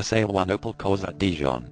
Sale one Opel Corsa Dijon.